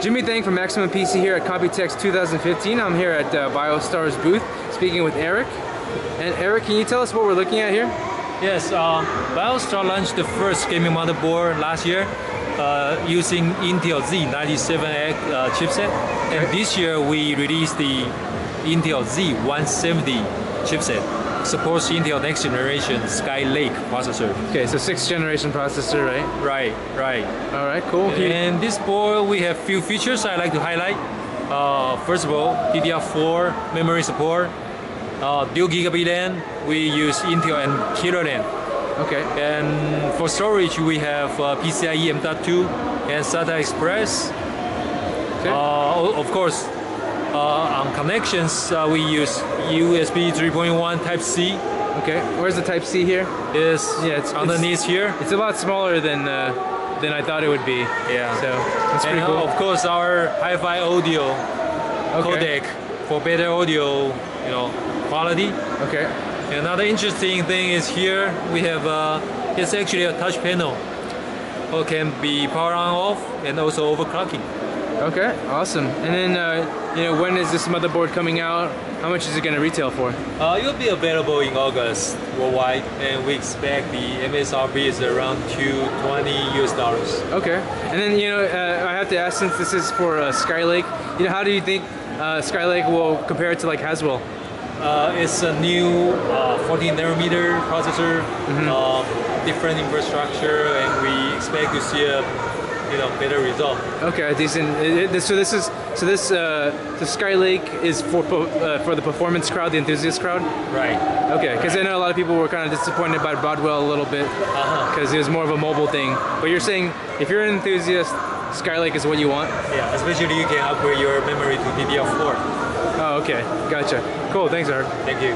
Jimmy Thang from Maximum PC here at Computex 2015. I'm here at uh, BioStar's booth speaking with Eric. And Eric, can you tell us what we're looking at here? Yes, uh, BioStar launched the first gaming motherboard last year uh, using Intel Z97X uh, chipset. And this year we released the Intel Z170 chipset. Supports Intel next generation Skylake processor. Okay, so sixth generation processor, right? Right, right. All right, cool. And this board we have few features I like to highlight. Uh, first of all, DDR4 memory support, uh, dual gigabit LAN. We use Intel and Killer LAN. Okay. And for storage, we have uh, PCIe M.2 and SATA Express. Okay. Uh, of course, connections, uh, we use USB 3.1 Type C. Okay. Where's the Type C here? Is Yeah, it's- underneath here. It's a lot smaller than uh, than I thought it would be. Yeah. So it's and pretty cool. of course, our hi-fi audio Okay. codec for better audio, you know, quality. Okay. Another interesting thing is here we have uh, it's actually a touch panel, or can be power on off and also overclocking. Okay. Awesome. And then uh, you know when is this motherboard coming out? How much is it going to retail for? Uh, it will be available in August worldwide, and we expect the MSRP is around 220 US dollars. Okay. And then you know uh, I have to ask since this is for uh, Skylake, you know how do you think uh, Skylake will compare it to like Haswell? Uh, it's a new uh, 14 nanometer processor, uh, different infrastructure, and we expect to see a you know better result. Okay, decent. It- it- so this is so this uh, the Skylake is for uh, for the performance crowd, the enthusiast crowd. Right. Okay, because I know a lot of people were kind of disappointed by Broadwell a little bit Uh-huh. because it was more of a mobile thing. But you're saying if you're an enthusiast, Skylake is what you want. Yeah, especially you can upgrade your memory to DDR4. Oh, okay, gotcha. Cool. Thanks, Art. Thank you.